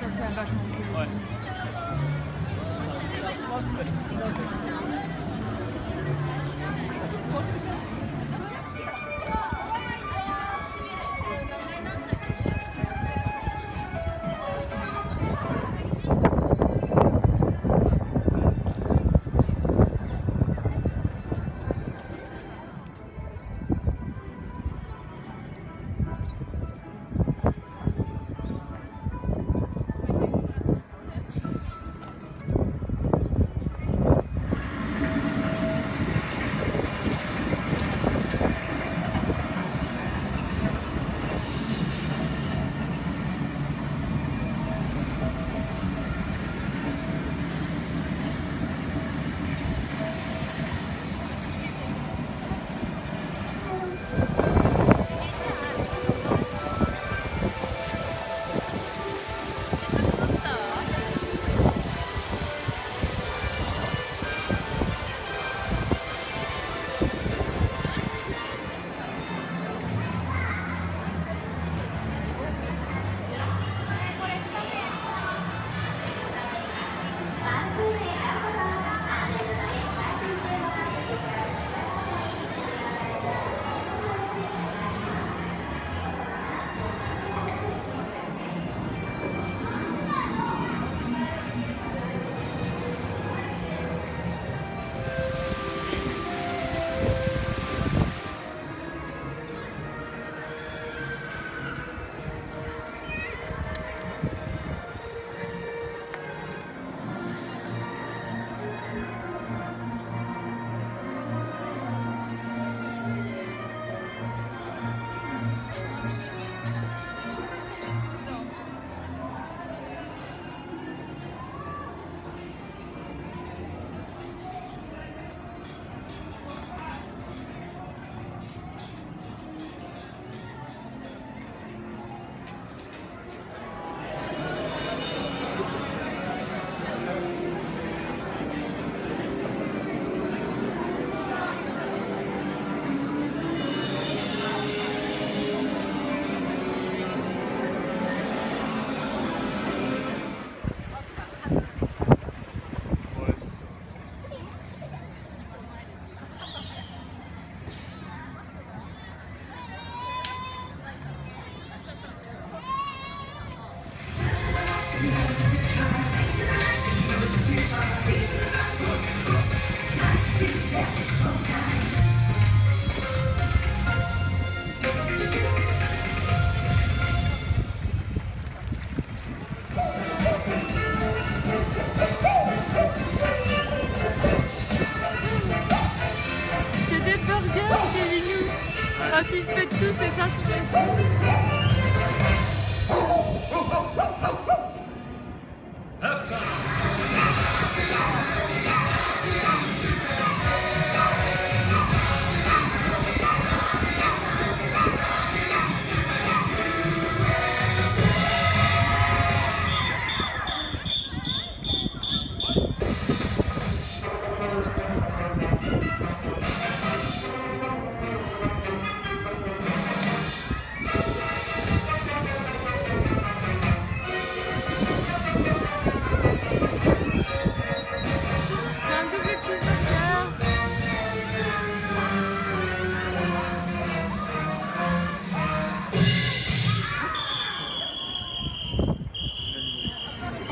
ça se fait vachement cool. C'est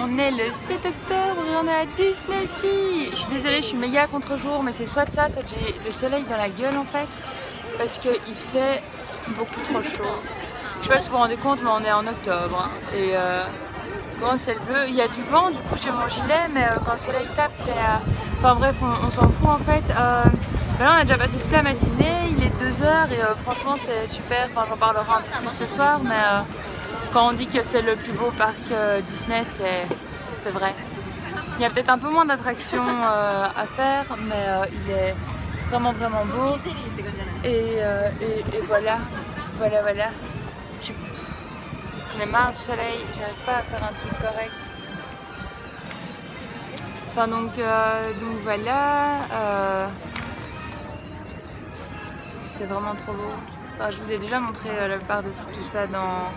On est le 7 octobre et on est à Disney Sea. Je suis désolée, je suis méga contre-jour, mais c'est soit ça, soit j'ai le soleil dans la gueule en fait, parce qu'il fait beaucoup trop chaud. Je sais pas si vous vous rendez compte, mais on est en octobre hein, et euh, quand c'est le bleu, il y a du vent, du coup j'ai mon gilet, mais euh, quand le soleil tape, c'est. euh, Enfin bref, on, s'en fout en fait. Euh, ben là, on a déjà passé toute la matinée, il est 2h et euh, franchement, c'est super. Enfin, j'en parlerai un peu plus ce soir, mais euh, quand on dit que c'est le plus beau parc euh, Disney, c'est vrai. Il y a peut-être un peu moins d'attractions euh, à faire, mais euh, il est vraiment vraiment beau. Et, voilà, voilà, voilà. Je- J'en ai marre du soleil, j'arrive pas à faire un truc correct. Enfin donc, voilà. C'est vraiment trop beau. Je vous ai déjà montré la plupart de tout ça dans,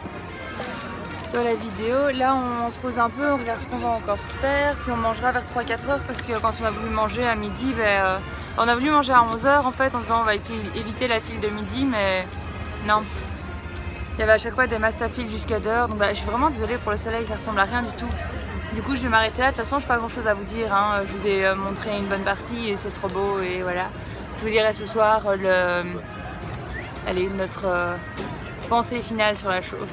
dans la vidéo. Là on, se pose un peu, on regarde ce qu'on va encore faire, puis on mangera vers 3-4 heures parce que quand on a voulu manger à midi, ben, on a voulu manger à 11 heures en fait en se disant on va éviter la file de midi mais non. Il y avait à chaque fois des mastafiles jusqu'à d'heure donc bah, je suis vraiment désolée pour le soleil, ça ressemble à rien du tout. Du coup, je vais m'arrêter là. De toute façon, je pas grand chose à vous dire. Hein. Je vous ai euh, montré une bonne partie et c'est trop beau. Et voilà. Je vous dirai ce soir notre euh, pensée finale sur la chose.